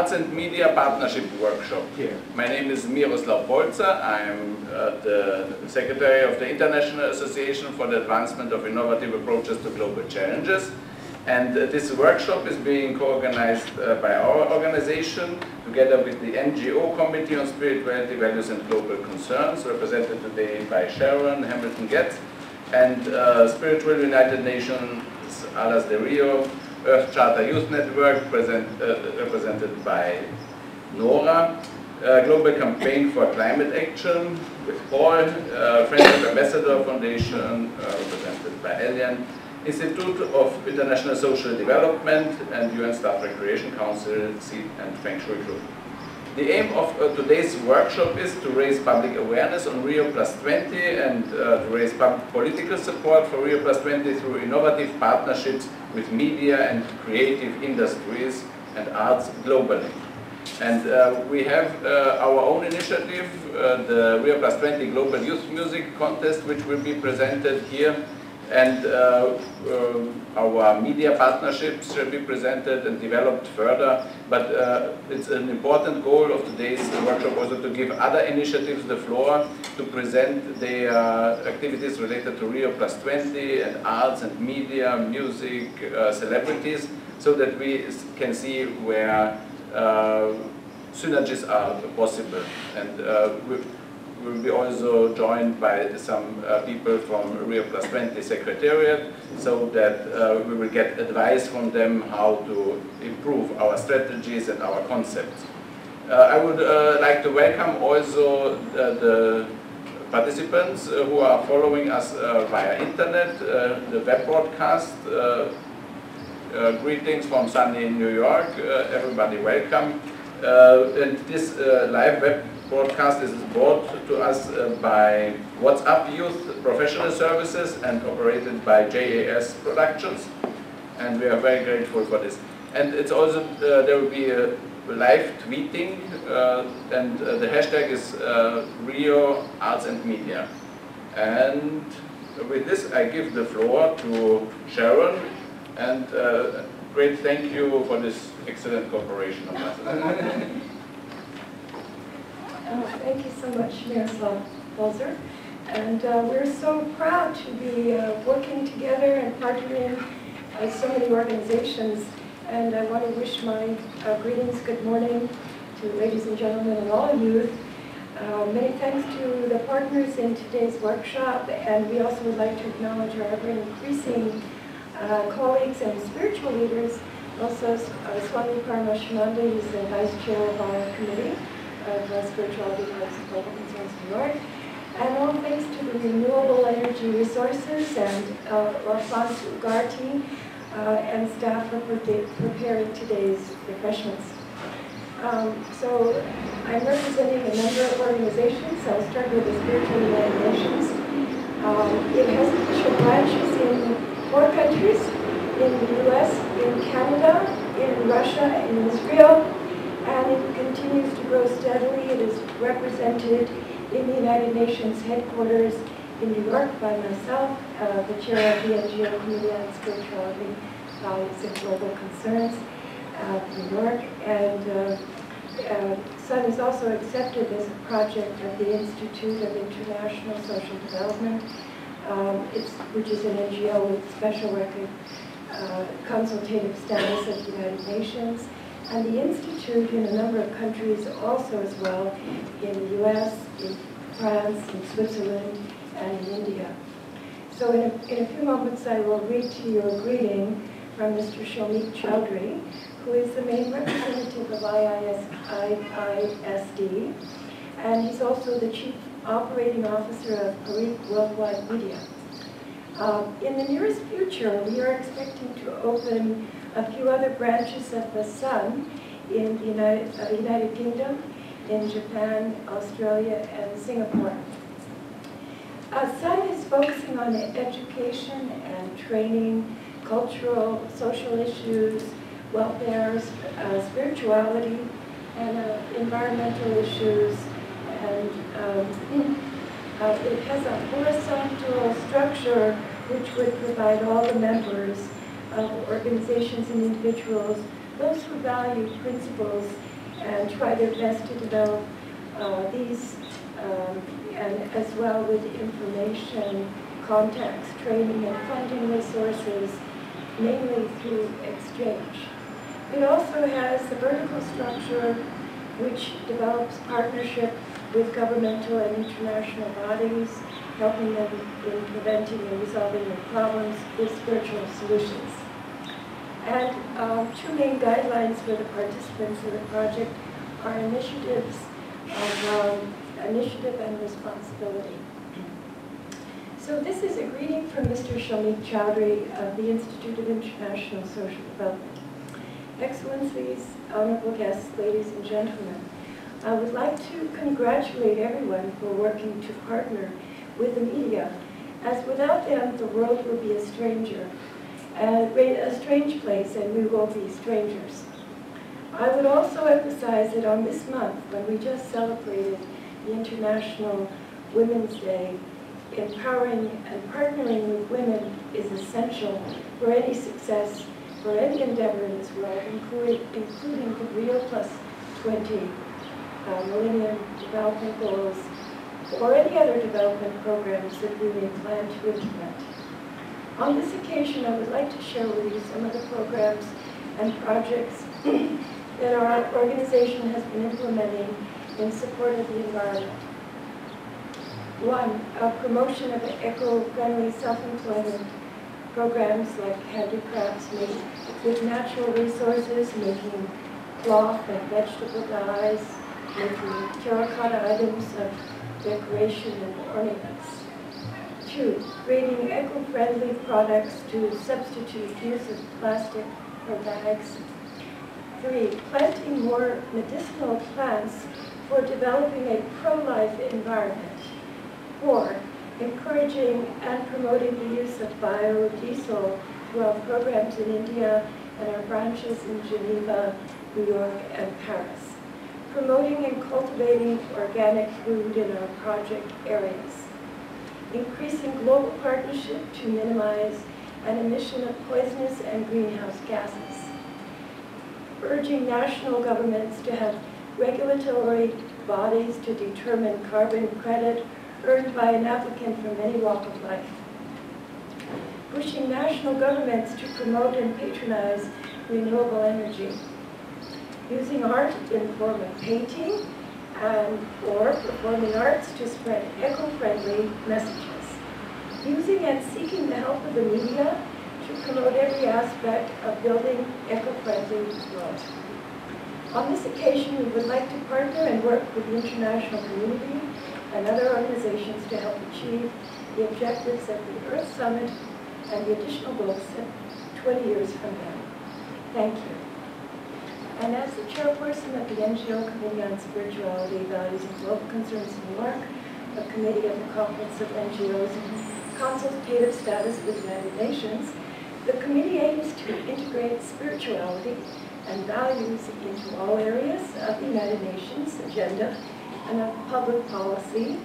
Arts and Media Partnership Workshop. Here. My name is Miroslav Polzer. I'm uh, the Secretary of the International Association for the Advancement of Innovative Approaches to Global Challenges. And uh, this workshop is being co-organized uh, by our organization together with the NGO Committee on Spirituality, Values and Global Concerns, represented today by Sharon Hamilton Getz, and uh, Spiritual United Nations Alas de Rio, Earth Charter Youth Network, present, uh, represented by Nora, uh, Global Campaign for Climate Action with Paul, uh, Friendship Ambassador Foundation, uh, represented by Elian, Institute of International Social Development, and UN Staff Recreation Council, Seed and Feng Shui Group. The aim of uh, today's workshop is to raise public awareness on Rio Plus 20 and uh, to raise political support for Rio Plus 20 through innovative partnerships with media and creative industries and arts globally. And uh, we have uh, our own initiative, uh, the Rio Plus 20 Global Youth Music Contest, which will be presented here and uh, um, our media partnerships shall be presented and developed further. But uh, it's an important goal of today's workshop also to give other initiatives the floor to present their uh, activities related to Rio Plus 20 and arts and media, music, uh, celebrities, so that we can see where uh, synergies are possible. And we also joined by some uh, people from Rio Plus 20 Secretariat so that uh, we will get advice from them how to improve our strategies and our concepts. Uh, I would uh, like to welcome also the participants uh, who are following us uh, via internet, the web broadcast. greetings from sunny New York, everybody welcome. and this live web broadcast is brought to us uh, by WhatsApp Youth Professional Services and operated by JAS Productions. And we are very grateful for this. And it's also, uh, there will be a live tweeting, uh, and uh, the hashtag is uh, Rio Arts and Media. And with this, I give the floor to Sharon, and uh, great thank you for this excellent cooperation thank you so much, Miroslav Polzer. And uh, we're so proud to be uh, working together and partnering with so many organizations. And I want to wish my uh, greetings, good morning to ladies and gentlemen and all youth. Uh, many thanks to the partners in today's workshop. And we also would like to acknowledge our ever-increasing uh, colleagues and spiritual leaders. Also, Swami Paramashananda is the vice chair of our committee of uh, Spirituality and Global Concerns New York. And all thanks to the renewable energy resources and uh, Ugarte uh, and staff for preparing today's refreshments. Um, so I'm representing a number of organizations. So I'll start with the Spiritual United Nations. Um, it has official branches in four countries, in the U.S., in Canada, in Russia, in Israel, continues to grow steadily. It is represented in the United Nations headquarters in New York by myself, uh, the chair of the NGO Committee on Spirituality, Values and Global Concerns, uh, New York. And uh, uh, SUN is also accepted as a project of the Institute of International Social Development, um, which is an NGO with special record uh, consultative status of the United Nations and the Institute in a number of countries also as well, in the US, in France, in Switzerland, and in India. So in a, in a few moments I will read to you a greeting from Mr. Shomik Chowdhury, who is the main representative of IIS, IISD, and he's also the Chief Operating Officer of Parikh Worldwide Media. Um, in the nearest future, we are expecting to open a few other branches of the Sun in the United, uh, United Kingdom, in Japan, Australia, and Singapore. Uh, Sun is focusing on education and training, cultural, social issues, welfare, uh, spirituality, and uh, environmental issues. And um, uh, it has a horizontal structure which would provide all the members of organizations and individuals, those who value principles and try their best to develop uh, these, um, and as well with information, contacts, training, and funding resources, mainly through exchange. It also has the vertical structure which develops partnership with governmental and international bodies, helping them in preventing and resolving their problems with spiritual solutions. And um, two main guidelines for the participants of the project are initiatives of um, initiative and responsibility. So this is a greeting from Mr. Shalmeek Chowdhury of the Institute of International Social Development. Excellencies, honorable guests, ladies and gentlemen, I would like to congratulate everyone for working to partner with the media, as without them the world would be a stranger, a strange place, and we will be strangers. I would also emphasize that on this month, when we just celebrated the International Women's Day, empowering and partnering with women is essential for any success, for any endeavor in this world, including, including the Rio Plus 20 uh, Millennium Development Goals, or any other development programs that we may plan to implement. On this occasion, I would like to share with you some of the programs and projects that our organization has been implementing in support of the environment. One, a promotion of eco-friendly self-employment programs like handicrafts made with natural resources, making cloth and vegetable dyes, making terracotta items of decoration and ornaments. Two, creating eco-friendly products to substitute use of plastic for bags. Three, planting more medicinal plants for developing a pro-life environment. Four, encouraging and promoting the use of biodiesel through our programs in India and our branches in Geneva, New York, and Paris promoting and cultivating organic food in our project areas, increasing global partnership to minimize an emission of poisonous and greenhouse gases, urging national governments to have regulatory bodies to determine carbon credit earned by an applicant from any walk of life, pushing national governments to promote and patronize renewable energy, using art in the form of painting and or performing arts to spread eco-friendly messages. Using and seeking the help of the media to promote every aspect of building eco-friendly world. On this occasion, we would like to partner and work with the international community and other organizations to help achieve the objectives of the Earth Summit and the additional goals set 20 years from now. Thank you. And as the chairperson of the NGO Committee on Spirituality, Values, and Global Concerns in New York, a committee of the Conference of NGOs in consultative status with the United Nations, the committee aims to integrate spirituality and values into all areas of the United Nations agenda and of public policy.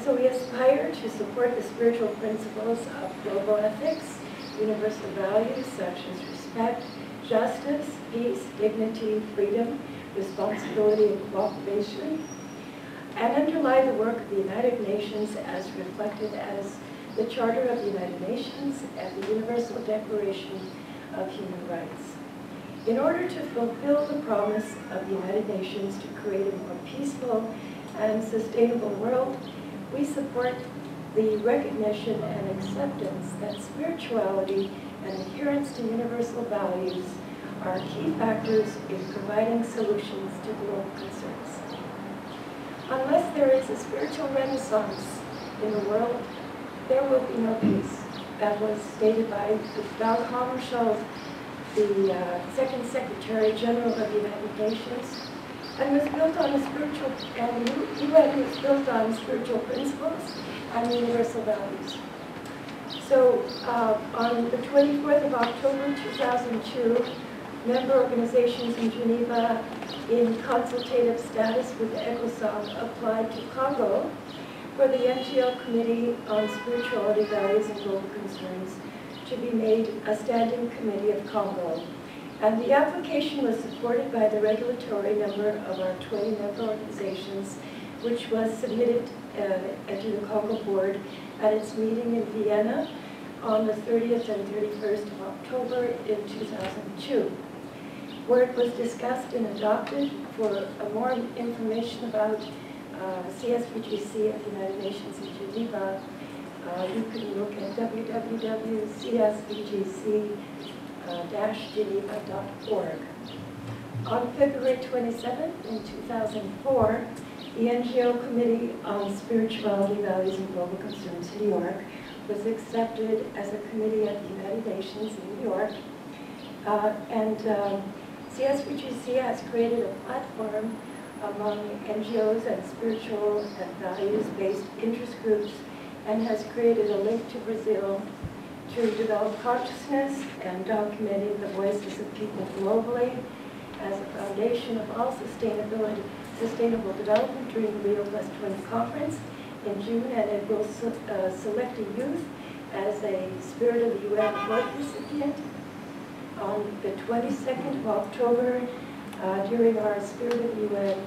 So we aspire to support the spiritual principles of global ethics, universal values such as respect, justice, peace, dignity, freedom, responsibility, and cooperation, and underlie the work of the United Nations as reflected as the Charter of the United Nations and the Universal Declaration of Human Rights. In order to fulfill the promise of the United Nations to create a more peaceful and sustainable world, we support the recognition and acceptance that spirituality and adherence to universal values are key factors in providing solutions to global concerns. Unless there is a spiritual renaissance in the world, there will be no peace. That was stated by Dag Hammarskjöld, the uh, Second Secretary General of the United Nations, and was built on a spiritual, and UN was built on spiritual principles and universal values. So uh, on the 24th of October 2002, member organizations in Geneva in consultative status with ECOSOC applied to CoNGO for the NGO Committee on Spirituality, Values, and Global Concerns to be made a standing committee of CoNGO. And the application was supported by the regulatory number of our 20 member organizations, which was submitted uh, to the CoNGO board at its meeting in Vienna on the 30th and 31st of October in 2002, where it was discussed and adopted for more information about uh, CSVGC at the United Nations in Geneva. Uh, you can look at www.csvgc-geneva.org. On February 27th in 2004, the NGO Committee on Spirituality, Values, and Global Concerns in New York was accepted as a committee at the United Nations in New York. Uh, and um, CSVGC has created a platform among NGOs and spiritual and values-based interest groups and has created a link to Brazil to develop consciousness and documenting the voices of people globally as a foundation of all sustainability, sustainable development during the Rio Plus 20 conference in June, and it will uh, select a youth as a Spirit of the UN Award recipient on the 22nd of October uh, during our Spirit of the UN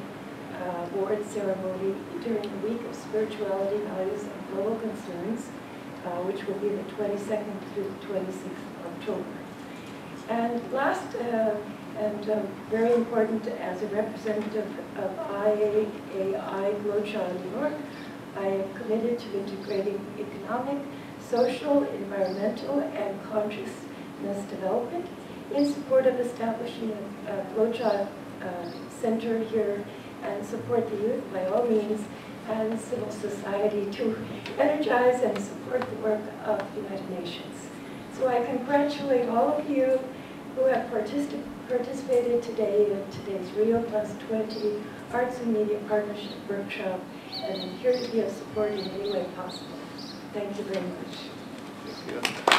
uh, award ceremony during the week of spirituality, values, and global concerns, uh, which will be the 22nd through the 26th of October. And last, uh, and um, very important as a representative of IAAI GloCha New York, I am committed to integrating economic, social, environmental, and consciousness development in support of establishing a, a uh, center here and support the youth by all means and civil society to energize and support the work of the United Nations. So I congratulate all of you who have particip participated today in today's Rio Plus 20 Arts and Media Partnership Workshop and here to be of support in any way possible. Thank you very much.